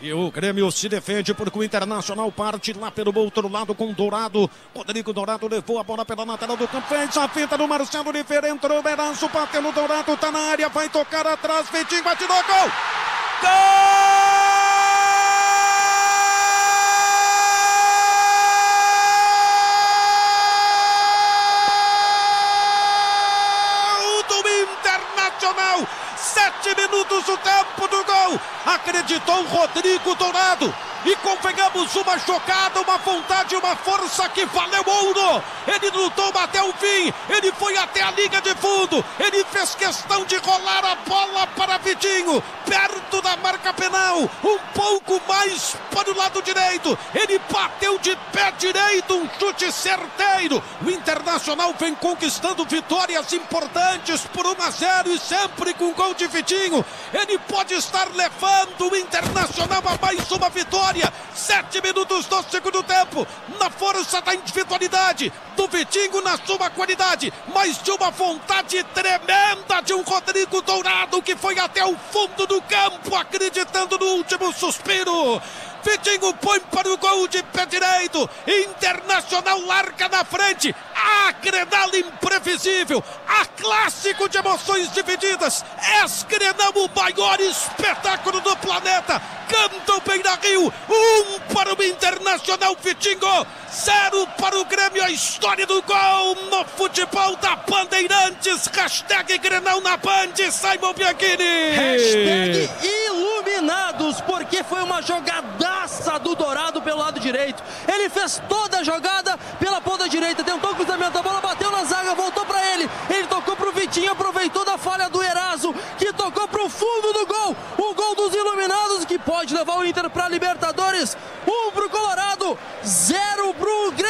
E o Grêmio se defende porque o Internacional parte lá pelo outro lado com o Dourado. Rodrigo Dourado levou a bola pela lateral do campo. Fez a fita do Marcelo Oliveira. Entrou o Beranço, bateu no Dourado. Tá na área, vai tocar atrás. Vitinho no gol. Gol do Internacional. Sete minutos do tempo gol. Acreditou Rodrigo Dourado. E convenhamos uma jogada, uma vontade, uma força que valeu ouro. Ele lutou até o fim. Ele foi até a linha de fundo. Ele fez questão de rolar a bola para Vitinho. Da marca penal. Um pouco mais para o lado direito. Ele bateu de pé direito. Um chute certeiro. O Internacional vem conquistando vitórias importantes por 1 a 0 e sempre com gol de Vitinho. Ele pode estar levando o Internacional a mais uma vitória. Sete minutos do segundo tempo. Na força da individualidade do Vitinho, na sua qualidade. Mas de uma vontade tremenda de um Rodrigo Dourado que foi até o fundo do campo, acreditando no último suspiro. Vitinho põe para o gol de pé direito. Internacional larga na frente. A Grenal imprevisível. A clássico de emoções divididas. Es-Grenal, o maior espetáculo do planeta. Canta o Beira Rio. Um para o Internacional Vitinho. Zero para o Grêmio. A história do gol no futebol da Bandeirantes. Hashtag Grenal na Band. Simon Bianchini. Porque foi uma jogadaça do Dourado pelo lado direito. Ele fez toda a jogada pela ponta direita, tentou o cruzamento, a bola bateu na zaga, voltou para ele. Ele tocou pro Vitinho, aproveitou da falha do Eraso, que tocou pro fundo do gol. O gol dos iluminados que pode levar o Inter para Libertadores. Um pro Colorado, zero pro Grêmio.